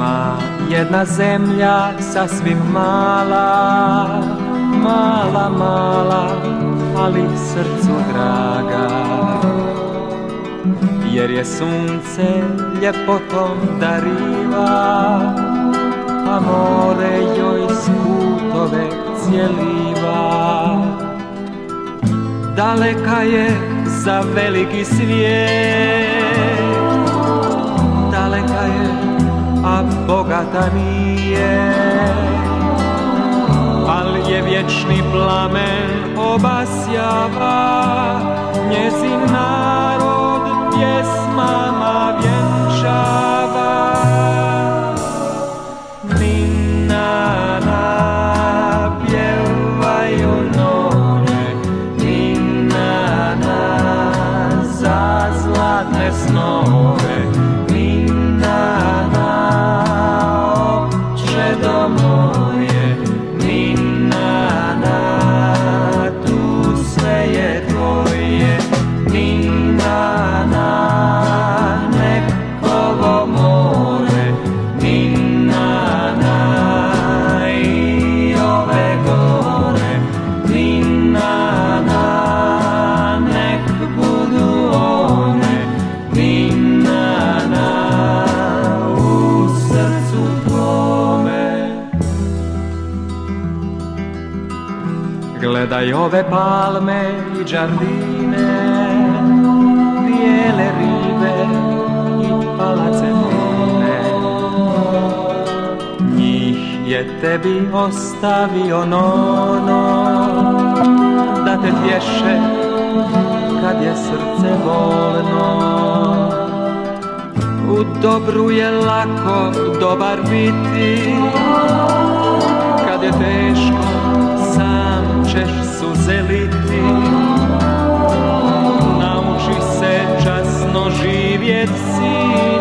Ima jedna zemlja sasvim mala, mala, mala, ali srcu draga. Jer je sunce ljepotom dariva, a more joj skutove cijeliva. Daleka je za veliki svijet, daleka je, a bogata nije. Al je vječni plamen obasjava, njezin narod pjesmama Gledaj ove palme i džardine, bijele rive i palace fine. Njih je tebi ostavio nono, da te tješe kad je srce bolno. U dobru je lako dobar biti, kad je teško Kiewiec